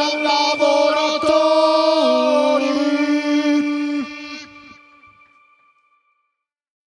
Jump